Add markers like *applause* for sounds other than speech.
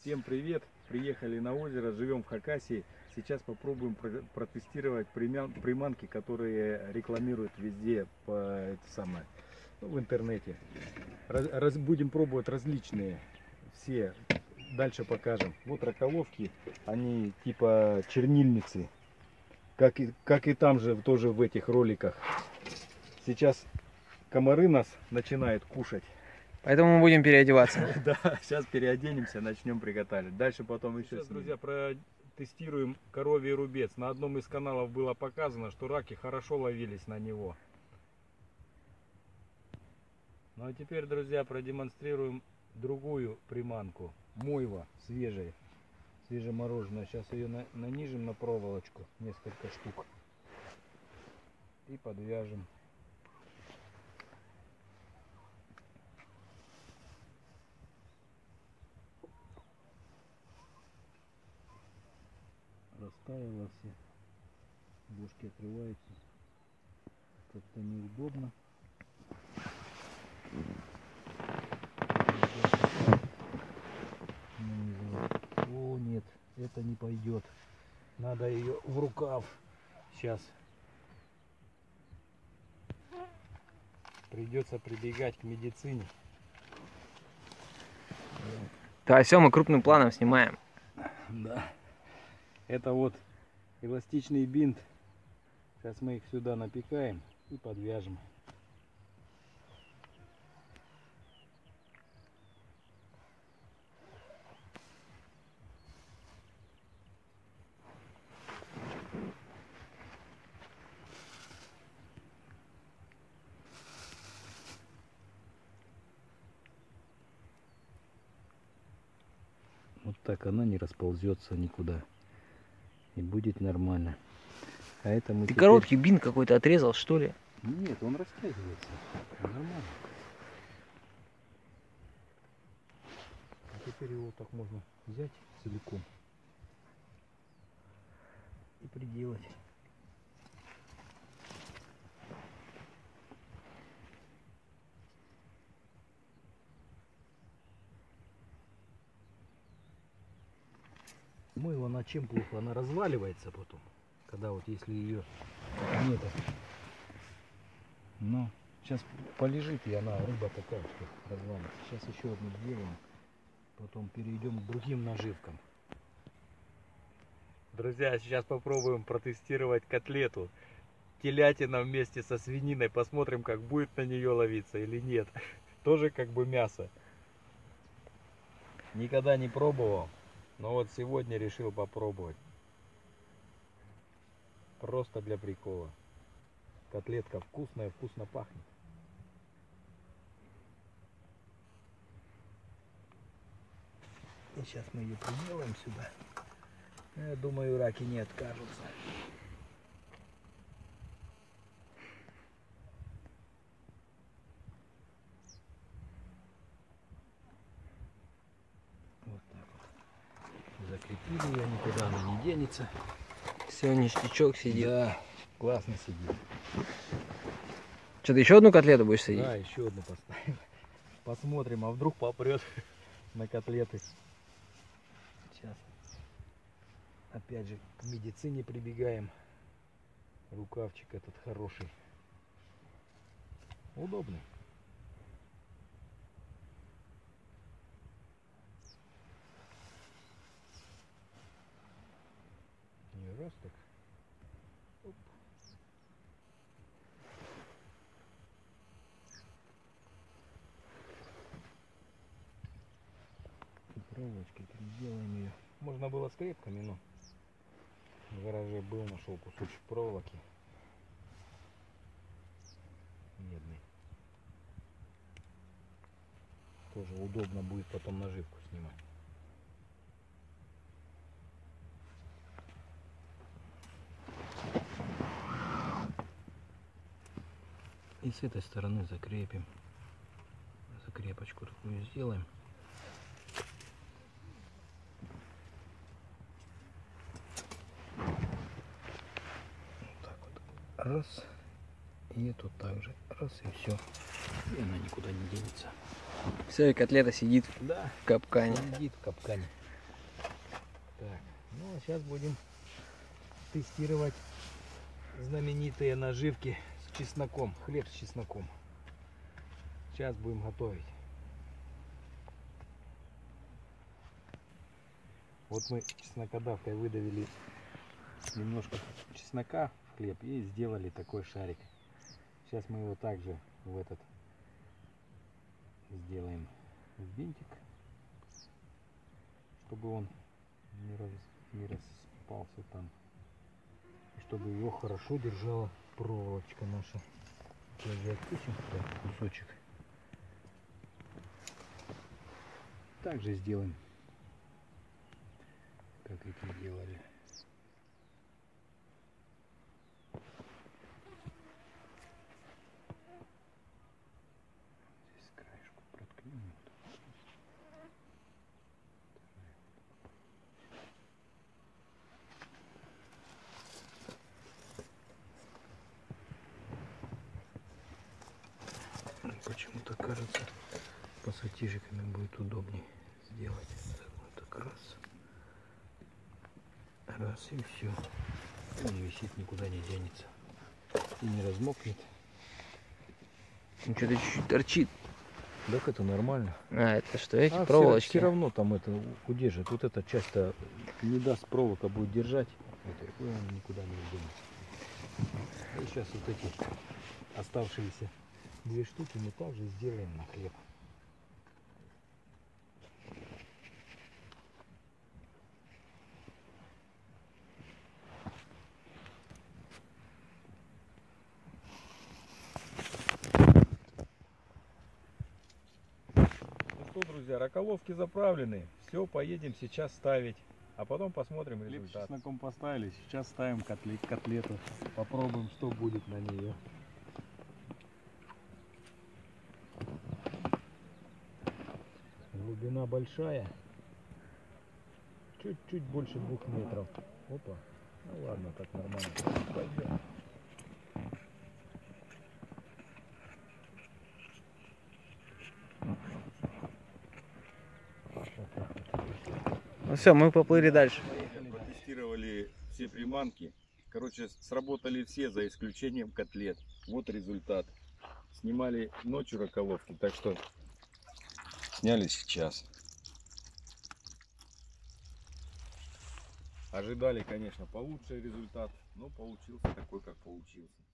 Всем привет! Приехали на озеро, живем в Хакасии. Сейчас попробуем про- протестировать приманки, которые рекламируют везде по, это самое, ну, в интернете. Раз- раз- будем пробовать различные все. Дальше покажем. Вот раколовки, они типа чернильницы. Как и, как и там же тоже в этих роликах. Сейчас комары нас начинают кушать. Поэтому мы будем переодеваться. *laughs* Да, сейчас переоденемся, начнем приготовить. Дальше потом еще. Сейчас, друзья, протестируем коровий рубец. На одном из каналов было показано, что раки хорошо ловились на него. Ну а теперь, друзья, продемонстрируем другую приманку. Мойва свежая, свежемороженая. Сейчас ее на- нанижем на проволочку, несколько штук. И подвяжем. Растаяло все. Бошки отрываются. Как-то неудобно. Нанизывать. О, нет, это не пойдет. Надо ее в рукав. Сейчас. Придется прибегать к медицине. Да, все, мы крупным планом снимаем. Да. Это вот эластичный бинт. Сейчас мы их сюда напекаем и подвяжем. Вот так она не расползется никуда. И будет нормально. А это мы Ты теперь- короткий бин какой-то отрезал, что ли? Нет, он растягивается. Нормально. А теперь его так можно взять целиком и приделать. Мыло на чем плохо? Она разваливается потом. Когда вот если ее нет. Ну, сейчас полежит и она рыба такая, что развалится. Сейчас еще одну сделаем. Потом перейдем к другим наживкам. Друзья, сейчас попробуем протестировать котлету. Телятина вместе со свининой. Посмотрим, как будет на нее ловиться или нет. Тоже как бы мясо. Никогда не пробовал. Но вот сегодня решил попробовать. Просто для прикола. Котлетка вкусная, вкусно пахнет. И сейчас мы ее приделаем сюда. Я думаю, раки не откажутся. Вот так вот. Закрепили ее, никуда она не денется. Все, ништячок сидит. Да, классно сидит. Что, ты еще одну котлету будешь сидеть? Да, еще одну поставим. Посмотрим, а вдруг попрет *laughs* на котлеты. Сейчас. Опять же, к медицине прибегаем. Рукавчик этот хороший. Удобный. Так. Оп. И проволочкой переделаем ее. Можно было скрепками, но в гараже был, нашел кусочек проволоки. Медный. Тоже удобно будет потом наживку снимать. И с этой стороны закрепим. Закрепочку такую сделаем. Вот так вот. Раз. И эту также. Раз и все. И она никуда не денется. Все, и котлета сидит Да, в капкане. сидит в капкане. Так, ну а сейчас будем тестировать знаменитые наживки чесноком, хлеб с чесноком. Сейчас будем готовить. Вот мы чеснокодавкой выдавили немножко чеснока в хлеб и сделали такой шарик. Сейчас мы его также в этот сделаем винтик, чтобы он не, раз, не распался там. Чтобы его хорошо держала проволочка наша. Сейчас же откусим так, кусочек. Также сделаем, как эти делали. Почему-то кажется, пассатижиками будет удобнее сделать. Вот так раз. Раз и все. Он висит, никуда не денется. И не размокнет. Ну что-то чуть-чуть торчит. Так это нормально. А, это что, эти А, проволочки? Все, равно там это удержит. Вот эта часть-то не даст проволока будет держать. Это, он никуда не денется. И сейчас вот эти оставшиеся две штуки мы также сделаем на хлеб. Ну что, друзья, раколовки заправлены. Все, поедем сейчас ставить. А потом посмотрим Хлеб с результат. чесноком поставили, сейчас ставим котлет, котлету. Попробуем, что будет на нее. Глубина большая. Чуть-чуть больше двух метров. Опа. Ну ладно, так нормально. Пойдем. Ну все, мы поплыли дальше. Протестировали все приманки. Короче, сработали все, за исключением котлет. Вот результат. Снимали ночью раколовки, так что сняли сейчас. Ожидали, конечно, получше результат, но получился такой, как получился.